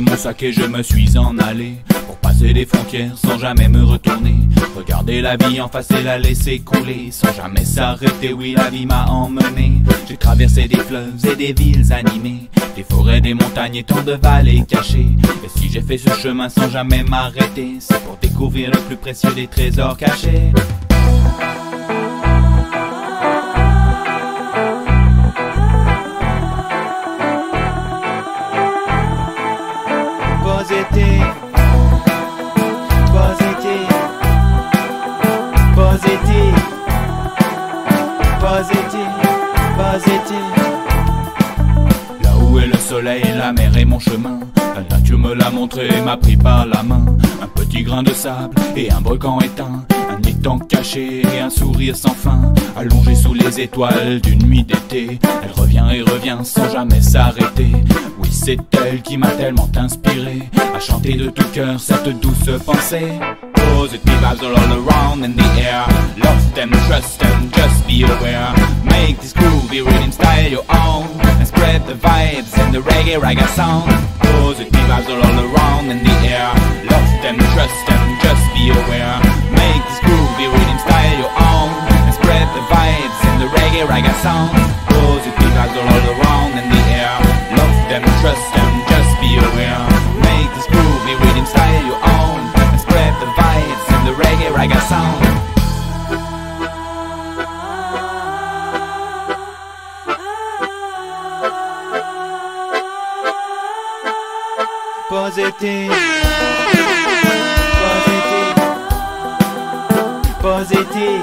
mon sac et je me suis en allé. Pour passer les frontières sans jamais me retourner. Regarder la vie en face et la laisser couler. Sans jamais s'arrêter, oui la vie m'a emmené. J'ai traversé des fleuves et des villes animées. Des forêts, des montagnes et tant de vallées cachées. Et si j'ai fait ce chemin sans jamais m'arrêter C'est pour découvrir le plus précieux des trésors cachés Là où est le soleil, la mer et mon chemin. La nature me l'a montré, m'a pris par la main. Un petit grain de sable et un volcan éteint Étang caché et un sourire sans fin Allongé sous les étoiles d'une nuit d'été. Elle revient et revient sans jamais s'arrêter. Oui c'est elle qui m'a tellement inspiré À chanter de tout cœur cette douce pensée. Positive vibes all, all around in the air. Love them, trust them, just be aware. Make this groovy rhythm style your own And spread the vibes and the reggae ragga sound. Positive vibes all, all around in the air. Love them, trust them, just be aware. Make rhythm style your own And spread the vibes and the reggae ragga sound Positive vibes all, all around in the air Love them, trust them, just be aware. Make this groovy rhythm style your own And spread the vibes and the reggae ragga sound Positive. Positive.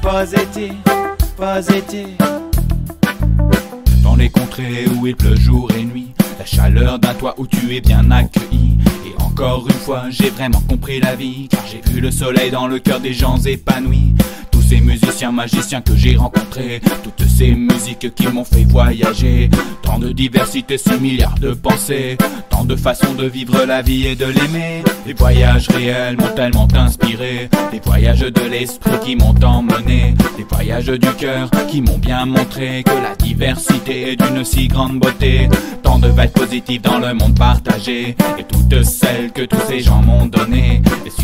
Positive. Positive. Dans les contrées où il pleut jour et nuit La chaleur d'un toit où tu es bien accueilli Et encore une fois j'ai vraiment compris la vie Car j'ai vu le soleil dans le cœur des gens épanouis ces musiciens magiciens que j'ai rencontrés. Toutes ces musiques qui m'ont fait voyager. Tant de diversité, six milliards de pensées. Tant de façons de vivre la vie et de l'aimer. Les voyages réels m'ont tellement inspiré. Les voyages de l'esprit qui m'ont emmené. Les voyages du cœur qui m'ont bien montré Que la diversité est d'une si grande beauté. Tant de vibes positives dans le monde partagé. Et toutes celles que tous ces gens m'ont données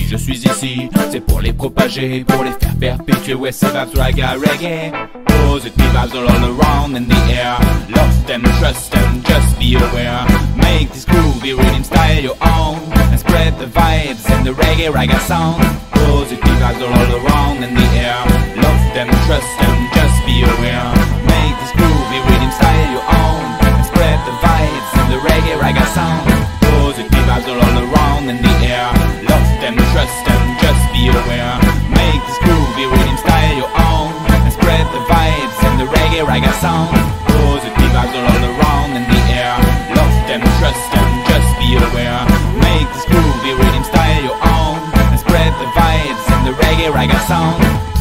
je suis ici, c'est pour les propager Pour les faire perpétuer, ouais raga reggae. Positive vibes all, around in the air. Love them, trust them, just be aware. Make this groovy rhythm style your own. And spread the vibes and the reggae ragga sound. Positive vibes all, all around in the air. Love them, trust them, just be aware. Make this groovy rhythm style be aware Make this groovy rhythm style your own And spread the vibes and the reggae ragga sound Positive vibes all, around in the air Love them, trust them, just be aware. Make this groovy rhythm style your own And spread the vibes and the reggae ragga sound